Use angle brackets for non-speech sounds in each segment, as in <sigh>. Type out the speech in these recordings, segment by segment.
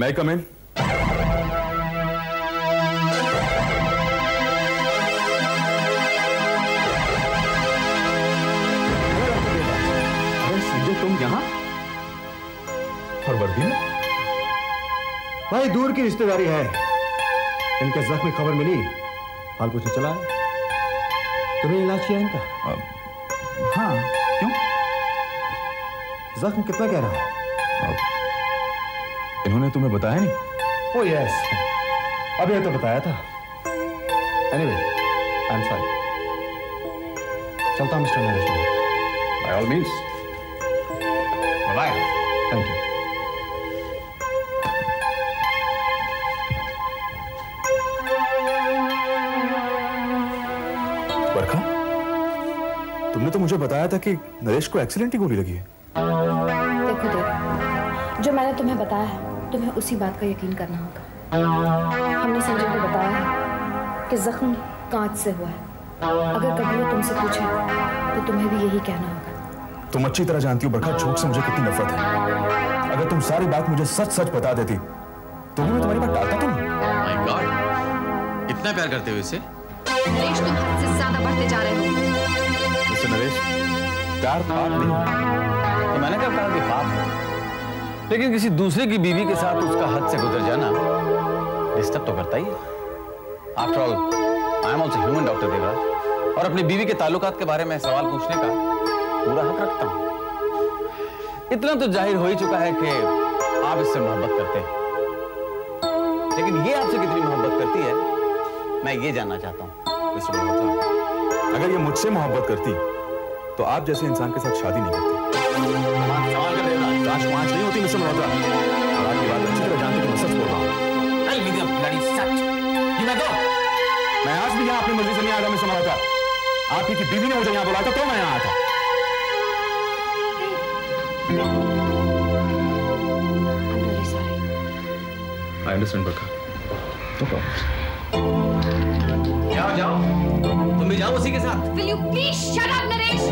मैं कम इन अरे संजय तुम यहाँ? और वर्दी में? भाई दूर की रिश्तेदारी है। इनके जख्म खबर मिली। हाल कुछ चला है। तुम्हें इलाज किया इनका? हाँ क्यों? जख्म कितना कह रहा है इन्होंने तुम्हें बताया नहीं? ओ यस अब यह तो बताया था। एनीवे आई एम सॉरी चलता हूँ mister Naresh by all means bye thank you Barkha? तुमने तो मुझे बताया था कि नरेश को एक्सीडेंट की गोली लगी है। देखो देव जो मैंने तुम्हें बताया है तुम्हें उसी बात का यकीन करना होगा। हमने संजय को बताया है कि जख्म कांच से हुआ है। अगर कभी वो तुमसे पूछे तो तुम्हें भी यही कहना होगा। तुम अच्छी तरह जानती हो बरखा झूठ से मुझे कितनी नफरत है। अगर तुम सारी बात मुझे सच सच बता देती तो भी मैं तुम्हारी बात टालता तो नहीं। माय गॉड इतना प्यार करते हो इसे? नरेश तुम हद से ज़्यादा बढ़ते जा रहे हो। नरेश प्यार पाप नहीं तो मैंने कब कहा कि पाप है। लेकिन किसी दूसरे की बीवी के साथ उसका हद से गुजर जाना डिस्टर्ब तो करता ही है। After all I am also human doctor Devraj और अपनी बीवी के ताल्लुकात के बारे में सवाल पूछने का पूरा हक रखता हूँ। इतना तो ज़ाहिर हो ही चुका है कि आप इससे मोहब्बत करते हैं। लेकिन ये आपसे कितनी मोहब्बत करती है मैं ये जानना चाहता हूँ मिस्टर मल्होत्रा अगर ये मुझसे मोहब्बत करती तो आप जैसे इंसान के साथ शादी नहीं करती। सवाल काश पाँच नहीं होती मिस्टर मल्होत्रा और आपकी बात अच्छी तरह जानती कि मैं सच बोल रहा हूँ the bloody fact. You may go. मैं आज भी यहाँ अपनी मर्ज़ी से नहीं आया था मल्होत्रा आपकी की बीवी ने मुझे यहाँ बुलाया था तो मैं यहाँ आया था. I understand Barkha no problem जाओ जाओ तुम भी जाओ उसी के साथ Will you please shut up, Naresh?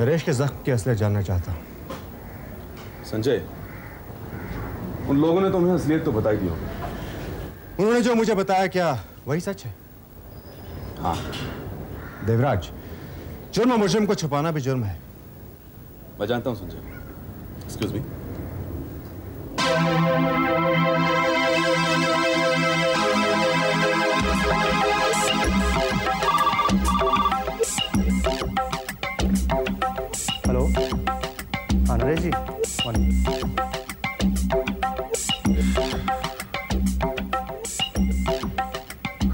Naresh के जख्म की असलियत जानना चाहता हूँ। संजय उन लोगों ने तुम्हें असलियत तो बताई दी होगी। उन्होंने जो मुझे बताया क्या वही सच है? हाँ। देवराज जुर्म मुजरिम को छुपाना भी जुर्म है। मैं जानता हूँ संजय। एक्सक्यूज मी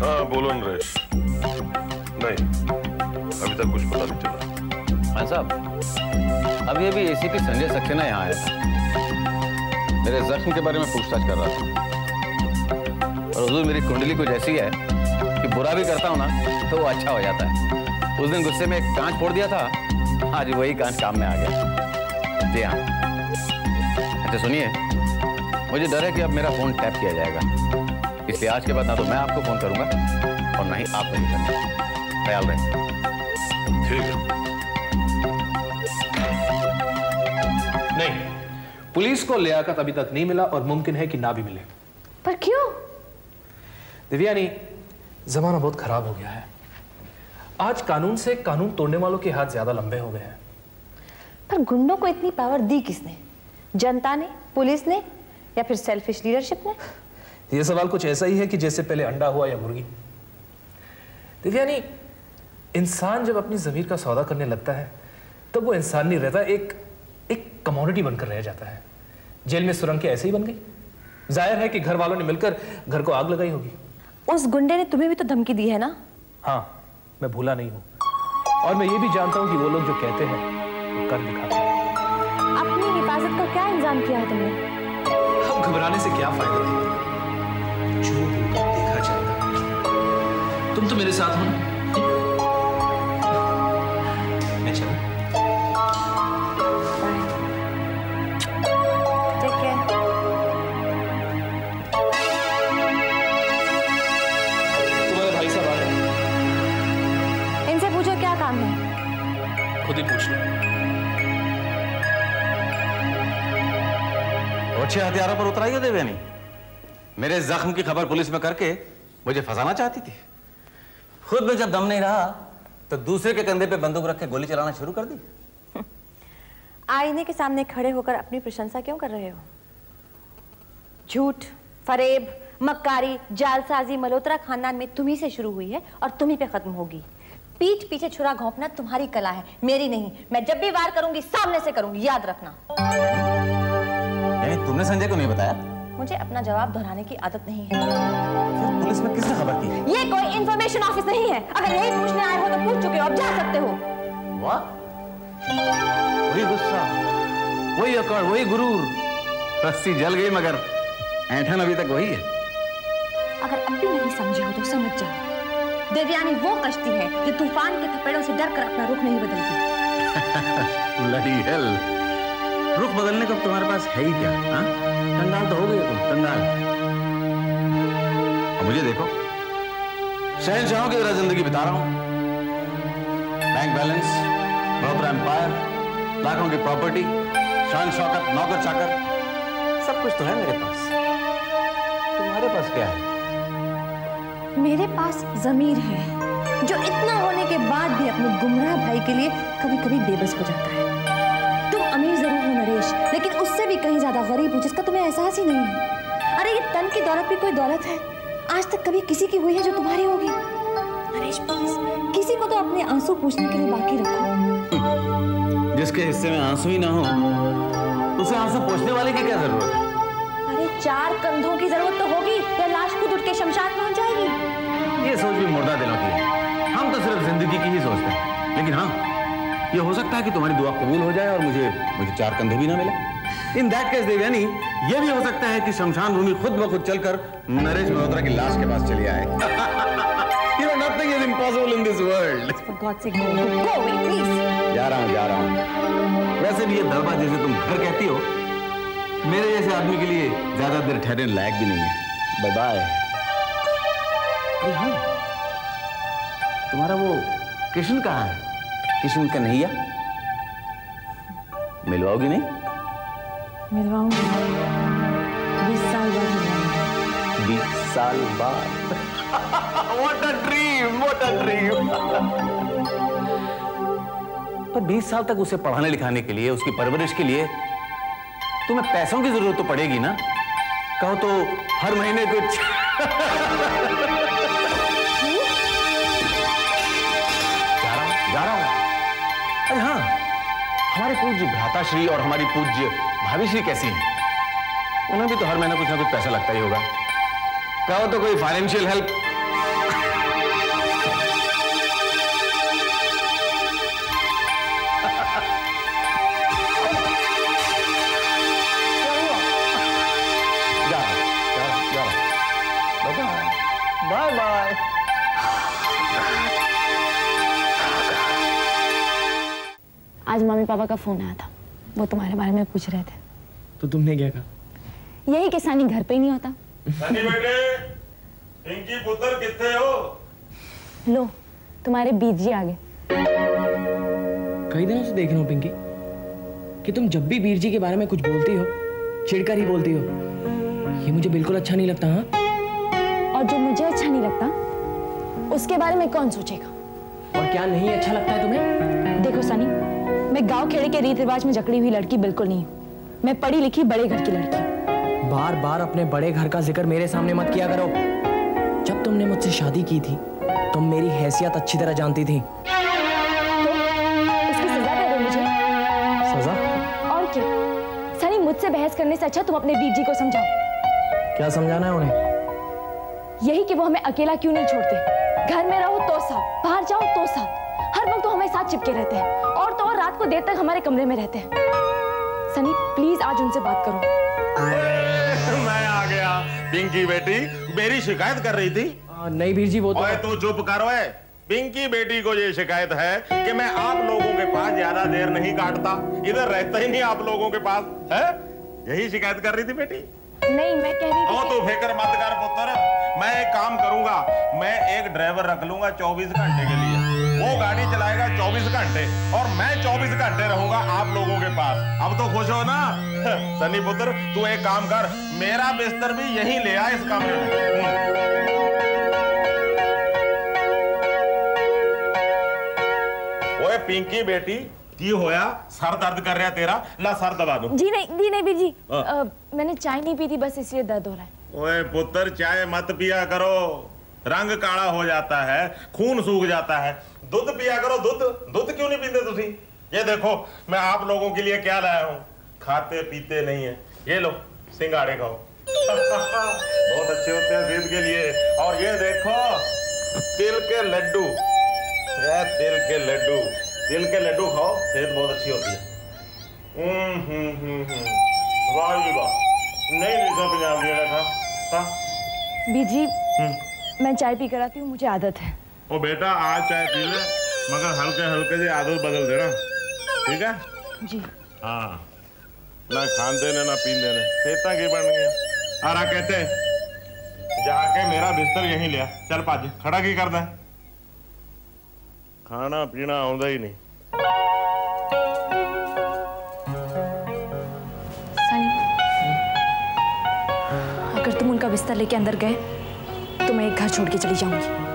हाँ बोलो नरेश नहीं, अभी तक कुछ पता नहीं चला। हाँ साहब, अभी अभी एसीपी संजय सक्सेना यहाँ आया था। मेरे जख्म के बारे में पूछताछ कर रहा था। और हुजूर, मेरी कुंडली कुछ ऐसी है कि बुरा भी करता हूँ ना तो वो अच्छा हो जाता है। उस दिन गुस्से में एक कांच फोड़ दिया था, आज वही कांच काम में आ गया। जी हाँ। अच्छा सुनिए। मुझे डर है कि अब मेरा फ़ोन टैप किया जाएगा। इसलिए आज के बाद ना तो मैं आपको फ़ोन करूँगा और ना ही आप मुझे करना। ख्याल रखें। ठीक है। नहीं पुलिस को लियाकत अभी तक नहीं मिला और मुमकिन है कि ना भी मिले। पर क्यों? दिव्यानी जमाना बहुत खराब हो गया है। आज कानून से कानून तोड़ने वालों के हाथ ज़्यादा लंबे हो गए हैं। पर गुंडों को इतनी पावर दी किसने? जनता ने पुलिस ने या फिर सेल्फिश लीडरशिप ने? ये सवाल कुछ ऐसा ही है कि जैसे पहले अंडा हुआ या मुर्गी। दिव्यानी इंसान जब अपनी जमीर का सौदा करने लगता है तब वो इंसान नहीं रहता एक एक कमोडिटी बनकर रह जाता है। जेल में सुरंग के ऐसे ही बन गई। ज़ाहिर है कि घर वालों ने मिलकर घर को आग लगाई होगी। उस गुंडे ने तुम्हें भी तो धमकी दी है ना? हाँ मैं भूला नहीं हूँ। और मैं ये भी जानता हूँ कि वो लोग जो कहते हैं वो कर दिखाते हैं। काम किया है तुमने। हम घबराने से क्या फ़ायदा? देगा जो होगा देखा जाएगा। तुम तो मेरे साथ हो ना? खुद ही पूछ लो। तो अच्छे हथियारों पर उतराई हो देवयानी। मेरे जख्म की खबर पुलिस में करके मुझे फंसाना चाहती थी। खुद में जब दम नहीं रहा तो दूसरे के कंधे पे बंदूक रख के गोली चलाना शुरू कर दी। <laughs> आईने के सामने खड़े होकर अपनी प्रशंसा क्यों कर रहे हो? झूठ, फरेब, मक्कारी, जालसाजी, मल्होत्रा खानदान में तुम्ही से शुरू हुई है और तुम्ही पे खत्म होगी। पीठ पीछे छुरा घोंपना तुम्हारी कला है, मेरी नहीं। मैं जब भी वार करूँगी, सामने से करूँगी, याद रखना। यानी तुमने संजय को नहीं बताया। मुझे अपना जवाब दोहराने की आदत नहीं है। फिर पुलिस में किसने खबर की? ये कोई इंफॉर्मेशन ऑफ़िस नहीं है। अगर यही पूछने आए हो तो पूछ चुके हो अब जा सकते हो। वाह वही गुस्सा वही अकड़ वही गुरूर। रस्सी जल गई मगर ऐठन अभी तक वही है। अगर अब भी नहीं समझे हो तो समझ जाओ। देवयानी वो कश्ती है जो तूफ़ान के थपेड़ों से डर कर अपना रुख नहीं बदलती. <laughs> रुख बदलने को तुम्हारे पास है ही क्या? हाँ? कंगाल तो हो गए तुम, कंगाल। मुझे देखो। शहनशाहों की तरह ज़िंदगी बिता रहा हूँ। बैंक बैलेंस मल्होत्रा एम्पायर लाखों की प्रॉपर्टी शान, शौकत, नौकर, चाकर। सब कुछ तो है मेरे पास। तुम्हारे पास क्या है? मेरे पास जमीर है, जो इतना होने के बाद भी अपने गुमराह भाई के लिए कभी कभी बेबस हो जाता है। भी कहीं ज़्यादा गरीब हो जिसका तुम्हें एहसास ही नहीं है। अरे ये तन की दौलत भी कोई दौलत है? आज तक कभी किसी की हुई है जो तुम्हारी होगी? नरेश प्लीज़ किसी को तो अपने आँसू पूछने के लिए बाकी रखो। जिसके हिस्से में आँसू ही ना हो उसे आँसू पोछने वाले की क्या ज़रूरत है? अरे चार कंधों की ज़रूरत तो होगी या लाश खुद उठ के शमशान पहुँच जाएगी? ये सोच भी मुर्दा दिलों की है। हम तो सिर्फ़ ज़िंदगी की ही सोचते हैं। लेकिन हाँ ये हो सकता है कि तुम्हारी दुआ कबूल हो जाए और मुझे मुझे चार कंधे भी ना मिले। इन दैट केस देवयानी ये भी हो सकता है कि शमशान भूमि खुद ब खुद चलकर नरेश मल्होत्रा की लाश के पास चली आए। <laughs> Know nothing is impossible in this world. For God's sake, go, go away, please. जा रहा हूँ जा रहा हूँ। वैसे भी ये दरबार जैसे तुम घर कहती हो। मेरे जैसे आदमी के लिए ज़्यादा देर ठहरने लायक भी नहीं है। बाय बाय तुम्हारा वो कृष्ण कहाँ है? कृष्ण कन्हैया मिलवाओगी नहीं? साल बाद ड्रीम व्हाट ड्रीम पर 20 साल तक उसे पढ़ाने लिखाने के लिए, उसकी परवरिश के लिए तुम्हें पैसों की ज़रूरत तो पड़ेगी ना? कहो तो हर महीने कुछ। <laughs> जा रहा हूँ, जा रहा हूँ। अरे हाँ हमारे पूज्य भ्राताश्री और हमारी पूज्य भाभीश्री कैसी हैं? उन्हें भी तो हर महीना कुछ ना कुछ पैसा लगता ही होगा। कहो तो कोई फाइनेंशियल हेल्प जा रहा जा रहा जा रहा। बाय बाय आज मम्मी पापा का फ़ोन आया था। वो तुम्हारे बारे में पूछ रहे थे। तो तुमने क्या कहा? यही किसानी घर पे ही नहीं होता। सनी बेटे इनकी पुत्र कितने हो? लो तुम्हारे बीज जी आ गए कई दिनों से देख रहा हूँ पिंकी कि तुम जब भी वीर जी के बारे में कुछ बोलती हो चिढ़कर ही बोलती हो ये मुझे बिल्कुल अच्छा नहीं लगता हाँ? और जो मुझे अच्छा नहीं लगता उसके बारे में कौन सोचेगा? और क्या नहीं अच्छा लगता है तुम्हें? देखो सनी मैं गाँव खेड़े के रीत रिवाज में जकड़ी हुई लड़की बिल्कुल नहीं हूँ। मैं पढ़ी लिखी बड़े घर की लड़की बार बार अपने बड़े घर का ज़िक्र मेरे सामने मत किया करो। जब तुमने मुझसे शादी की थी तुम मेरी हैसियत अच्छी तरह जानती थी। तो इसकी सजा दे दो मुझे। सजा? और क्या? सनी मुझसे बहस करने से अच्छा तुम अपने बीज जी को समझाओ। क्या समझाना है उन्हें? यही कि वो हमें अकेला क्यों नहीं छोड़ते? घर में रहो तो साथ बाहर जाओ तो साथ। हर वक्त वो हमें साथ चिपके रहते हैं। और तो और रात को देर तक हमारे कमरे में रहते हैं। सनी प्लीज़ आज उनसे बात करो। मैं आ गया। पिंकी बेटी मेरी शिकायत कर रही थी। आ, नहीं वीर जी वो तो तू चुप करो है पिंकी बेटी को ये शिकायत है कि मैं आप लोगों के पास ज़्यादा देर नहीं काटता। इधर रहता ही नहीं आप लोगों के पास है? यही शिकायत कर रही थी बेटी? नहीं मैं कह रही ओ थी तू फ़िक्र मत कर पुत्र। मैं एक काम करूँगा मैं एक ड्राइवर रख लूँगा 24 घंटे के लिए। वो गाड़ी चलाएगा 24 घंटे और मैं 24 घंटे रहूँगा आप लोगों के पास। अब तो खुश हो ना? <laughs> सनी पुत्र तू एक काम कर मेरा बिस्तर भी यही ले आ इस कमरे में। ओए पिंकी बेटी की होया? सर दर्द कर रहा तेरा? ला सर दबा दो। जी नहीं जी नहीं बीर जी हाँ। मैंने चाय नहीं पी थी बस इसलिए दर्द हो रहा है। ओए पुत्र चाय मत पिया करो। रंग काला हो जाता है खून सूख जाता है। दूध पिया करो दूध। दूध क्यों नहीं पीते तुसी? ये देखो मैं आप लोगों के लिए क्या लाया हूँ? खाते पीते नहीं है। ये लो सिंगाड़े खाओ। बहुत अच्छे होते हैं सेहत के लिए। और ये देखो तिल के लड्डू। ये तिल के लड्डू। तिल के लड्डू खाओ सेहत बहुत अच्छी होती है। हम्म हम्म हम्म वाह जी वाह। नहीं पंजाब हाँ। मैं चाय पी कर आती हूँ मुझे आदत है। ओ बेटा आज चाय पी ले मगर हल्के हल्के से आदत बदल देना ठीक है? जी। हाँ। ना खाते ने ना पीते ने खेता की बन गया आरा कहते जाके मेरा बिस्तर यहीं लिया चल पाजी खड़ा की करदा है? खाना पीना आਉਂਦਾ ही नहीं। सनी अगर तुम उनका बिस्तर लेके अंदर गए तो मैं एक घर छोड़ के चली जाऊँगी।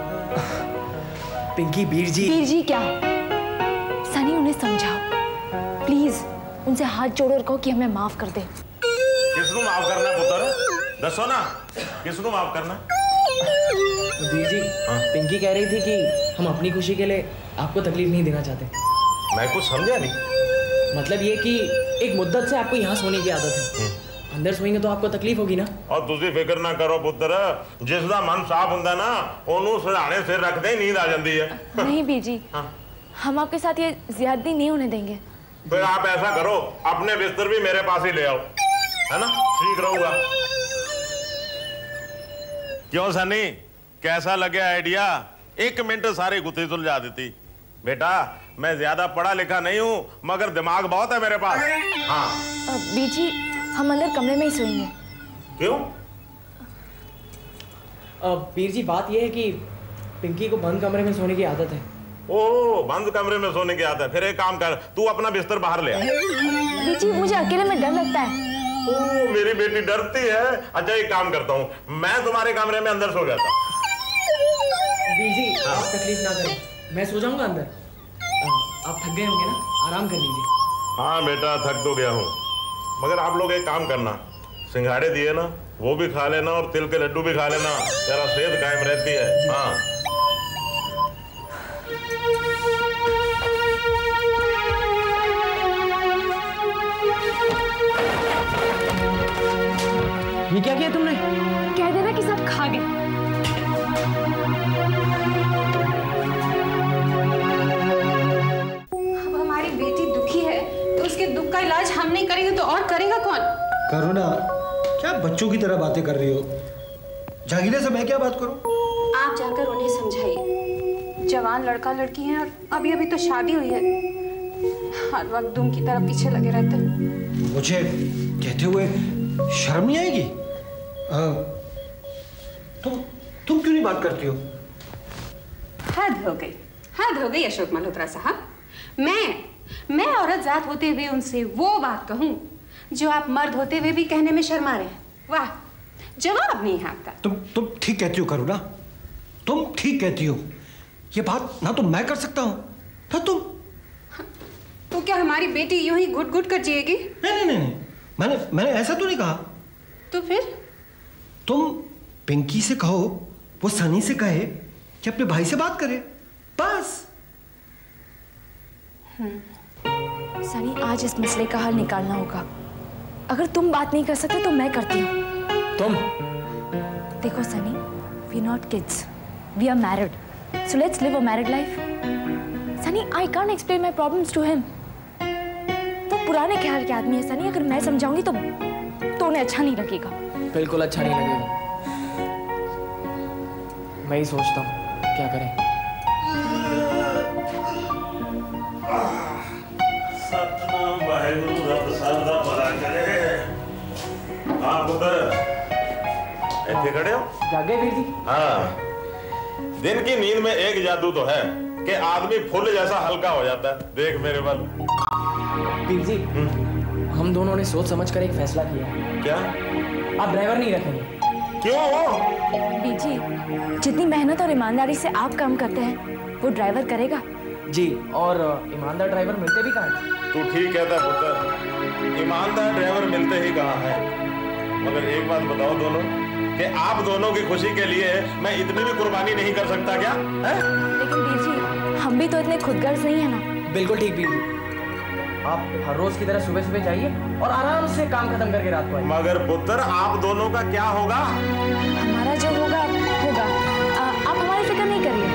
पिंकी बीर जी। वीर जी क्या? सनी उन्हें समझाओ। प्लीज़ उनसे हाथ जोड़ो और कहो कि हमें माफ़ कर दे। किसनु माफ़ करना पुत्र? दसो ना किसनु माफ़ करना बीर जी हाँ? पिंकी कह रही थी कि हम अपनी खुशी के लिए आपको तकलीफ़ नहीं देना चाहते। मैं कुछ समझा नहीं। मतलब ये कि एक मुद्दत से आपको यहाँ सोने की आदत है। अंदर सोएंगे तो आपको तकलीफ होगी ना ਔਰ ਤੁਸੀਂ ਫਿਕਰ ਨਾ ਕਰੋ ਪੁੱਤਰ ਜਿਸ ਦਾ ਮਨ ਸਾਫ਼ ਹੁੰਦਾ ਨਾ ਉਹਨੂੰ ਸਿਰਹਾਣੇ ਸਿਰ ਰੱਖਦੇ ਹੀ ਨੀਂਦ ਆ ਜਾਂਦੀ ਹੈ नहीं बीर जी हम आपके साथ ये ज्यादती नहीं होने देंगे फिर आप ऐसा करो अपने बिस्तर भी मेरे पास ही ले आओ है ना ठीक रहूंगा क्यों सनी कैसा लगे आइडिया एक मिनट सारी गुत्थी सुलझा देती बेटा मैं ज्यादा पढ़ा लिखा नहीं हूं मगर दिमाग बहुत है मेरे पास हाँ अ, बीर जी हम अंदर कमरे में ही सोएँगे। क्यों? पीर जी बात यह है कि पिंकी को बंद कमरे में सोने की आदत है। ओ बंद कमरे में सोने की आदत है। फिर एक काम कर तू अपना बिस्तर बाहर ले जी मुझे अकेले में डर लगता है। ओ, मेरी बेटी डरती है। अच्छा एक काम करता हूँ। मैं तुम्हारे कमरे में अंदर सो जाता जी आप तकलीफ़ ना करें। मैं सो जाऊँगा अंदर। आप थक गए होंगे ना? आराम कर लीजिए। हाँ बेटा थक तो गया हूँ। मगर आप लोग एक काम करना। सिंघाड़े दिए ना, वो भी खा लेना और तिल के लड्डू भी खा लेना। जरा सेहत कायम रहती है। हाँ। ये क्या किया तुमने? का इलाज हम नहीं करेंगे तो और करेगा कौन? करुणा क्या बच्चों की तरह बातें कर रही हो? जागीरे से मैं क्या बात करूँ? आप जाकर उन्हें समझाइए। जवान लड़का लड़की हैं और अभी अभी तो शादी हुई है। हर वक्त दुम की तरह पीछे लगे रहते हैं। मुझे कहते हुए शर्म नहीं आएगी? अ, तुम तुम क्यों नहीं बात करती हो? हद हो गई। हद हो गई अशोक मल्होत्रा साहब। मैं मैं औरत जात होते हुए उनसे वो बात कहूँ जो आप मर्द होते हुए भी कहने में शर्मा रहे हैं। वाह जवाब नहीं है आपका। तुम तुम ठीक कहती हो करुणा। तुम ठीक कहती हो। ये बात ना तो मैं कर सकता हूँ ना तुम। तो क्या हमारी बेटी यूँ ही घुट घुट कर जिएगी? नहीं नहीं नहीं। मैंने मैंने ऐसा तो नहीं कहा। तो फिर? तुम पिंकी से कहो वो सनी से कहे कि अपने भाई से बात करे बस। सनी आज इस मसले का हल निकालना होगा। अगर तुम बात नहीं कर सकते तो मैं करती हूँ। तुम? देखो Sunny we not kids we are married so let's live a married life Sunny I can't explain my problems to him वो पुराने ख्याल के आदमी है सनी अगर मैं समझाऊँगी तो तो उन्हें अच्छा नहीं लगेगा। बिल्कुल अच्छा नहीं लगेगा। मैं ही सोचता हूँ क्या करें। हाँ। दिन की नींद में एक जादू तो है कि आदमी फूल जैसा हल्का हो जाता है। देख मेरे बल। वीर जी हम्म। हम दोनों ने सोच समझ कर एक फैसला किया क्या? आप ड्राइवर नहीं रखेंगे। क्यों जी जितनी मेहनत और ईमानदारी से आप काम करते हैं वो ड्राइवर करेगा। जी और ईमानदार ड्राइवर मिलते भी कहा हैं? तू ठीक कहता है ईमानदार ड्राइवर मिलते ही कहा है? मगर एक बात बताओ दोनों कि आप दोनों की खुशी के लिए मैं इतनी भी कुर्बानी नहीं कर सकता क्या? है? लेकिन बीजी हम भी तो इतने खुदगर्ज नहीं है ना। बिल्कुल ठीक बीजी आप हर रोज की तरह सुबह सुबह जाइए और आराम से काम खत्म करके रात को आइए। मगर पुत्र आप दोनों का क्या होगा? हमारा जो होगा होगा। आ, आप हमारी फ़िक्र नहीं करिए।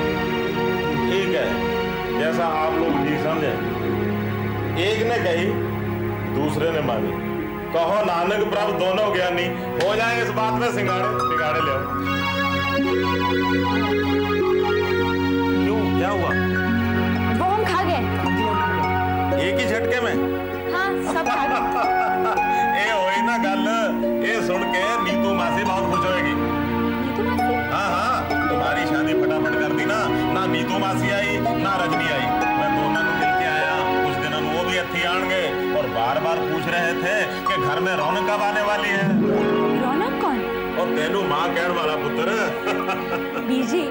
ठीक है जैसा आप लोग ठीक समझे। एक ने कही दूसरे ने मानी। कहो नानक प्रभ दोनों ज्ञानी। हो जाए इस बात में सिंगाड़े सिंगाड़े ले क्यों? क्या हुआ? वो हम खा गए। एक ही झटके में? हाँ सब खा गए। <laughs> ए होई ना गल। ए सुन के नीतू मासी बहुत खुश होएगी। हाँ हाँ। तुम्हारी शादी फटाफट कर दी ना। ना नीतू मासी आई ना रजनी आई। आन गए और बार बार पूछ रहे थे कि घर में रौनक कब आने वाली है? रौनक कौन? और तेनू माँ कहने वाला पुत्र? बीजी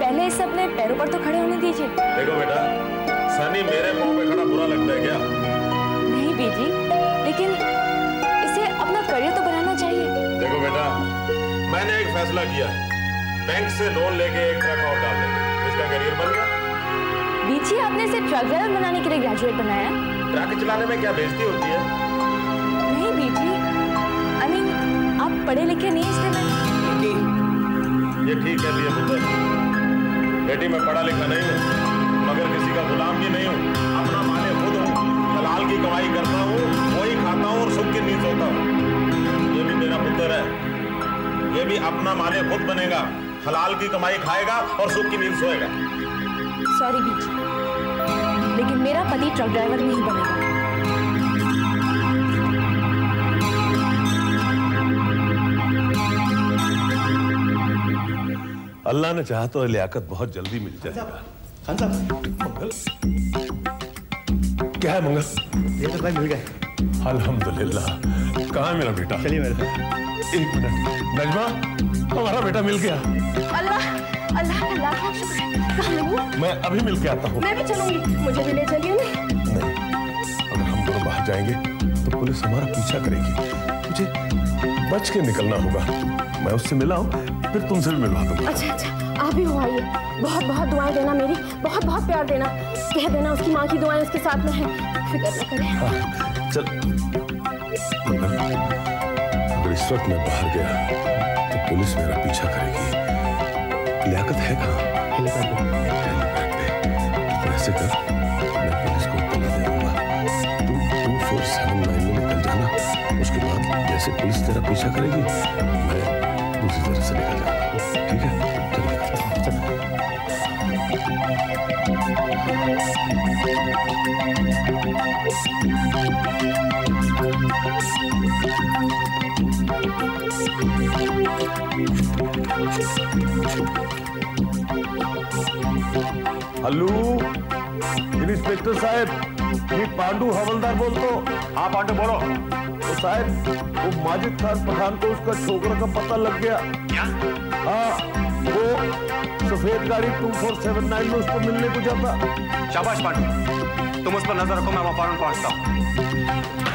पहले इसे अपने पैरों पर तो खड़े होने दीजिए। देखो बेटा सनी मेरे मुँह पे खड़ा बुरा लगता है क्या? नहीं बीजी लेकिन इसे अपना करियर तो बनाना चाहिए। देखो बेटा मैंने एक फैसला किया बैंक से लोन लेके एक ट्रक और डाल देंगे। इसका करियर बन गया। बीजी आपने इसे ट्रक ड्राइवर बनाने के लिए ग्रेजुएट बनाया। ट्रक चलाने में क्या बेइज्जती होती है? नहीं बीजी आई मीन आप पढ़े लिखे नहीं इसलिए मैं ये ठीक है पुत्र बेटी मैं पढ़ा लिखा नहीं हूँ मगर किसी का गुलाम भी नहीं हूँ। अपना माने खुद हूँ हलाल की कमाई करता हूँ वही खाता हूँ और सुख की नींद सोता हूँ। ये भी मेरा पुत्र है। ये भी अपना माने खुद बनेगा हलाल की कमाई खाएगा और सुख की नींद सोएगा। Sorry busy. लेकिन मेरा पति ट्रक ड्राइवर नहीं बनेगा अल्लाह ने चाहा तो लियाकत बहुत जल्दी मिल जाएगा खान साहब मंगल क्या है मंगल? ये तो भाई मिल गए। अल्हम्दुलिल्लाह। कहाँ है मेरा बेटा? चलिए मेरे साथ। एक मिनट। नजमा हमारा बेटा मिल गया। अल्लाह अल्लाह का लाख लाख शुक्र है कहाँ मैं अभी मिल के आता हूँ। मैं भी चलूँगी। मुझे भी ले चलिए ना। नहीं अगर हम दोनों बाहर जाएँगे तो पुलिस हमारा पीछा करेगी। मुझे बच के निकलना होगा। मैं उससे मिला हूँ फिर तुमसे भी मिलवा दूँगा। अच्छा अच्छा। आप भी हो आइए। बहुत बहुत दुआएँ देना मेरी। बहुत बहुत प्यार देना। कह देना उसकी माँ की दुआएँ उसके साथ में है। फ़िक्र न करें। हाँ, चल। अगर इस वक्त मैं बाहर गया तो पुलिस मेरा पीछा करेगी। लियाकत है कहाँ? तो कर मैं पुलिस को दे दूँगा तुम टू फोर सेवन नाइन में निकल जाना उसके बाद जैसे पुलिस तेरा पीछा करेगी मैं दूसरी तरह से निकल जाऊँगा ठीक है। हल्लू इंस्पेक्टर साहेब मी पांडू हवलदार बोलतो। हाँ पांडू बोलो। तो साहब वो माजिद खान पठान को उसका छोकरा का पता लग गया। क्या? हाँ वो सफ़ेद गाड़ी टू फोर सेवन नाइन में उसको मिलने को जाता। शाबाश पांडू। तुम उस पर नज़र रखो मैं वहाँ फ़ौरन पहुँचता हूँ।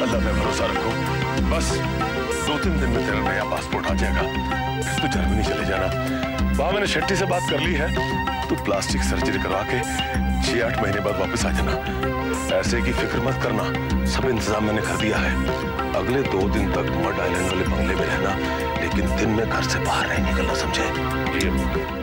अल्लाह पे भरोसा रखो। बस, दो तीन दिन में तेरा नया पासपोर्ट आ जाएगा। फिर तू जर्मनी चले जाना। वहाँ मैंने शेट्टी से बात कर ली है। तू प्लास्टिक सर्जरी करवा के छह आठ महीने बाद वापस आ जाना। पैसे की फ़िक्र मत करना। सब इंतज़ाम मैंने कर दिया है। अगले दो दिन तक मड आइलैंड वाले बंगले में रहना, लेकिन दिन में घर से बाहर नहीं निकलना, समझे?